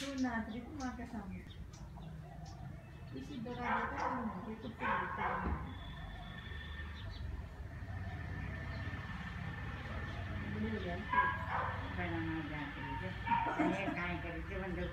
Tuna, tadi ko makasama. Isidorado ka, ano, dito pinito. Bulan po. Panama dati dito. Saya kain ka dito, mandog